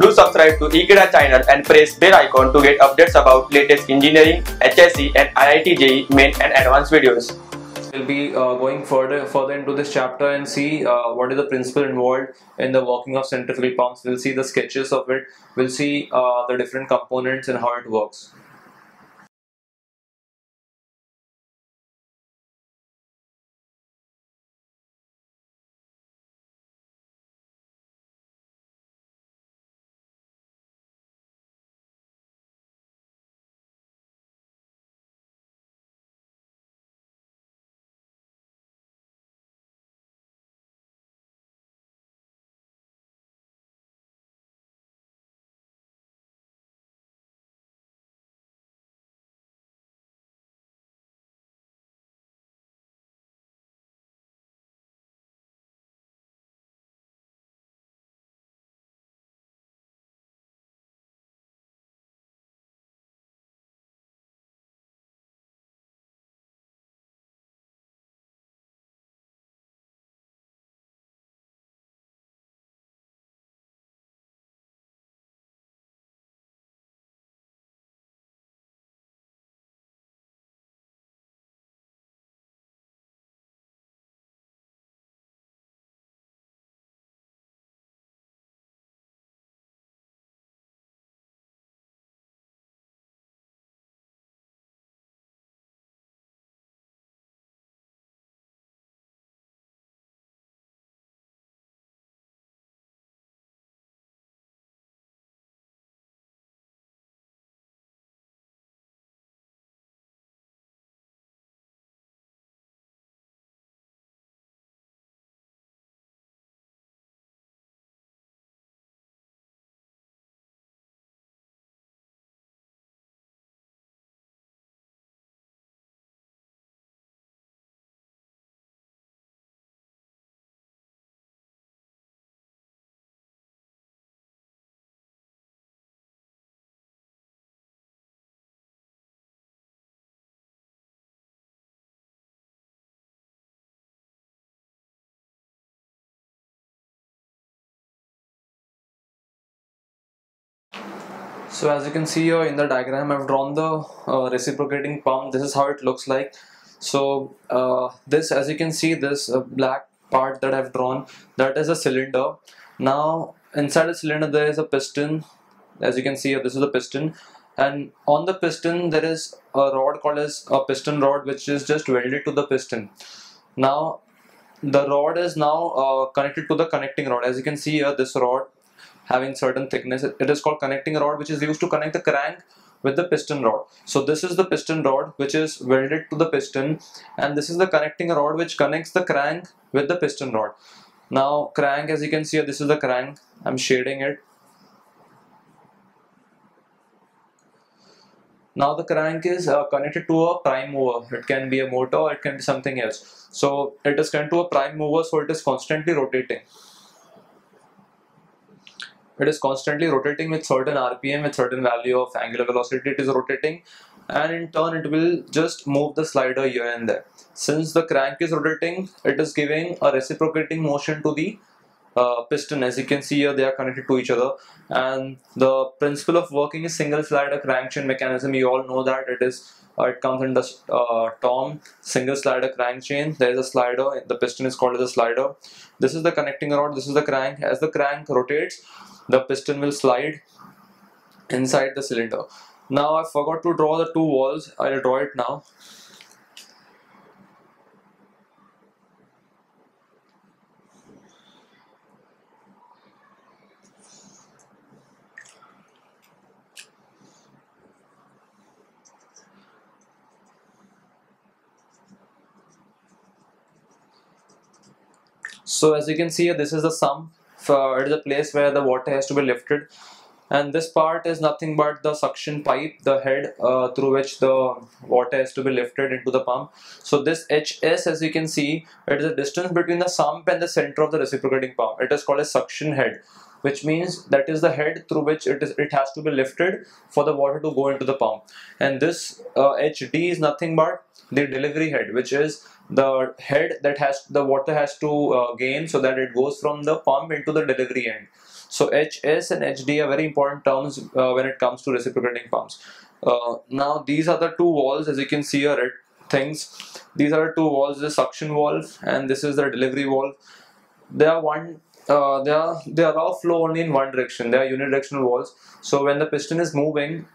Do subscribe to Ekeeda channel and press bell icon to get updates about latest engineering, HSC and IIT JEE main and advanced videos. We'll be uh, going further further into this chapter and see uh, what is the principle involved in the working of centrifugal pumps. We'll see the sketches of it. We'll see uh, the different components and how it works. So as you can see here in the diagram, I've drawn the uh, reciprocating pump. This is how it looks like. So uh, this, as you can see, this uh, black part that I've drawn, that is a cylinder. Now inside the cylinder there is a piston. As you can see here, this is a piston. And on the piston there is a rod called as a piston rod which is just welded to the piston. Now the rod is now uh, connected to the connecting rod. As you can see here, this rod having certain thickness. It is called connecting rod which is used to connect the crank with the piston rod. So this is the piston rod which is welded to the piston and this is the connecting rod which connects the crank with the piston rod. Now crank as you can see this is the crank. I'm shading it. Now the crank is uh, connected to a prime mover. It can be a motor, it can be something else. So it is connected to a prime mover so it is constantly rotating it is constantly rotating with certain rpm with certain value of angular velocity it is rotating. And in turn it will just move the slider here and there. Since the crank is rotating it is giving a reciprocating motion to the uh, piston. As you can see here they are connected to each other. And the principle of working is single slider crankchain mechanism. You all know that it is uh, it comes in the uh, TOM. Single slider crank chain there is a slider. The piston is called as a slider. This is the connecting rod. This is the crank. As the crank rotates the piston will slide inside the cylinder. Now I forgot to draw the two valves. I'll draw it now so as you can see this is the sump it is a place where the water has to be lifted. And this part is nothing but the suction pipe the head uh, through which the water has to be lifted into the pump. So this hs as you can see it is a distance between the sump and the center of the reciprocating pump. It is called a suction head which means that is the head through which it is it has to be lifted for the water to go into the pump. And this uh, hd is nothing but the delivery head which is the head that has the water has to uh, gain so that it goes from the pump into the delivery end. So hs and hd are very important terms uh, when it comes to reciprocating pumps. Uh, now these are the two valves as you can see here things. These are two valves the suction valve and this is the delivery valve. They are one uh, they are they allow flow only in one direction. They are unidirectional valves so when the piston is moving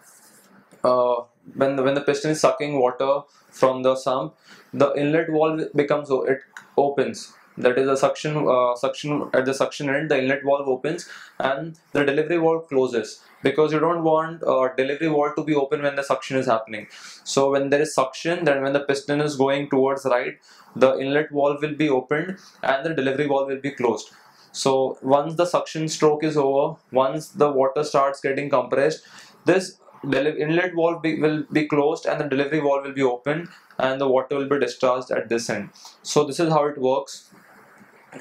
uh, when the, when the piston is sucking water from the sump the inlet valve becomes it opens. That is a suction uh, suction at the suction end the inlet valve opens and the delivery valve closes because you don't want uh, delivery valve to be open when the suction is happening. So when there is suction then when the piston is going towards right the inlet valve will be opened and the delivery valve will be closed so once the suction stroke is over once the water starts getting compressed this inlet valve be, will be closed and the delivery valve will be open and the water will be discharged at this end. So this is how it works.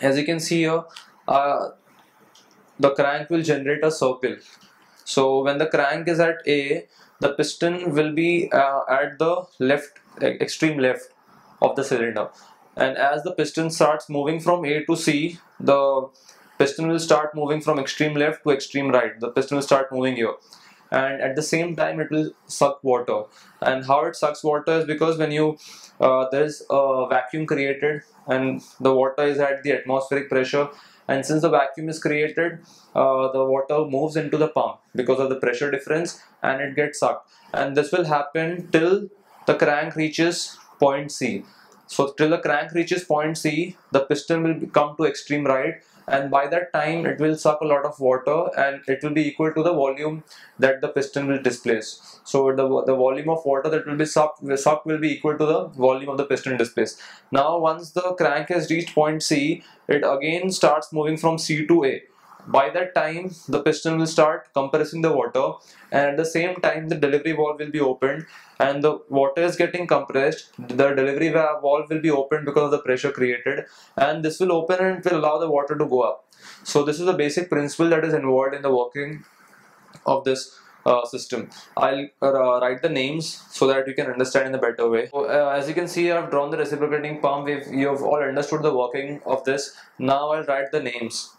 As you can see here uh, the crank will generate a circle. So when the crank is at A the piston will be uh, at the left extreme left of the cylinder and as the piston starts moving from A to C the piston will start moving from extreme left to extreme right. The piston will start moving here. And at the same time it will suck water. And how it sucks water is because when you uh, there's a vacuum created and the water is at the atmospheric pressure. And since the vacuum is created uh, the water moves into the pump because of the pressure difference and it gets sucked. And this will happen till the crank reaches point C so till the crank reaches point C the piston will come to extreme right and by that time it will suck a lot of water and it will be equal to the volume that the piston will displace. So the, the volume of water that will be sucked, sucked will be equal to the volume of the piston displaced. Now once the crank has reached point C it again starts moving from C to A by that time the piston will start compressing the water and at the same time the delivery valve will be opened and the water is getting compressed the delivery valve will be opened because of the pressure created and this will open and will allow the water to go up so this is the basic principle that is involved in the working of this uh, system. I'll uh, write the names so that you can understand in a better way. So, uh, as you can see, I've drawn the reciprocating pump. We've, you've all understood the working of this. Now I'll write the names.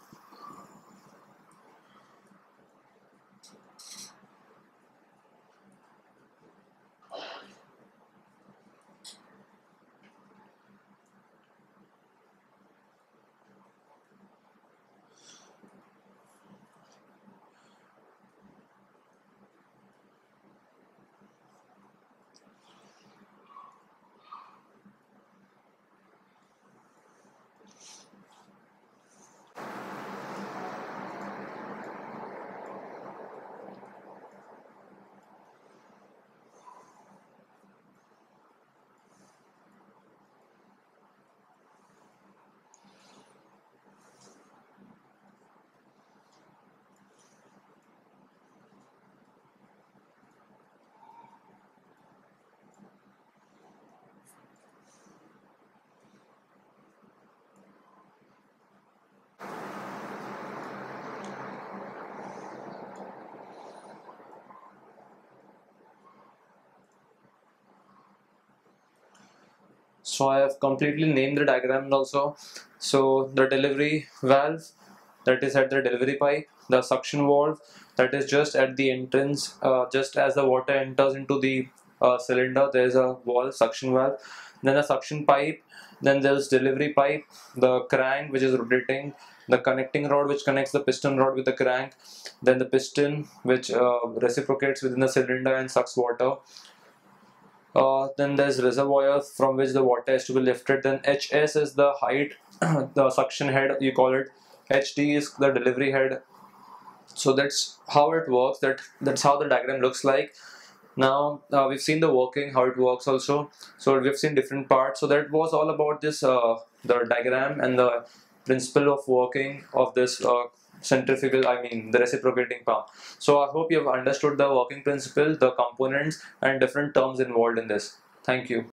So I have completely named the diagram also. So the delivery valve that is at the delivery pipe the suction valve that is just at the entrance uh, just as the water enters into the uh, cylinder there is a valve suction valve. Then a suction pipe then there's delivery pipe the crank which is rotating the connecting rod which connects the piston rod with the crank then the piston which uh, reciprocates within the cylinder and sucks water uh, then there's reservoir from which the water has to be lifted. Then hs is the height the suction head you call it. Hd is the delivery head. So that's how it works. That that's how the diagram looks like. Now uh, we've seen the working how it works also. So we've seen different parts. So that was all about this uh, the diagram and the principle of working of this uh, centrifugal I mean the reciprocating pump so I hope you have understood the working principle the components and different terms involved in this. Thank you